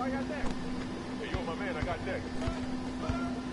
I got that. Hey, yo, my man, I got that.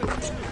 Thank you.